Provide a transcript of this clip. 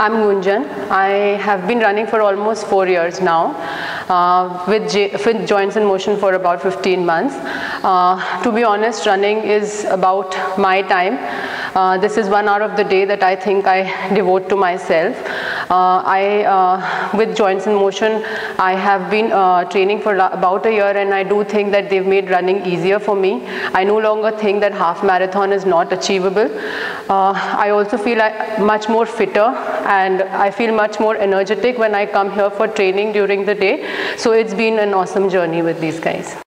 I'm Gunjan. I have been running for almost four years now uh, with, J with Joints in Motion for about 15 months. Uh, to be honest, running is about my time. Uh, this is one hour of the day that I think I devote to myself. Uh, I, uh, with Joints in Motion, I have been uh, training for about a year and I do think that they've made running easier for me. I no longer think that half marathon is not achievable. I also feel I much more fitter and I feel much more energetic when I come here for training during the day. So it's been an awesome journey with these guys.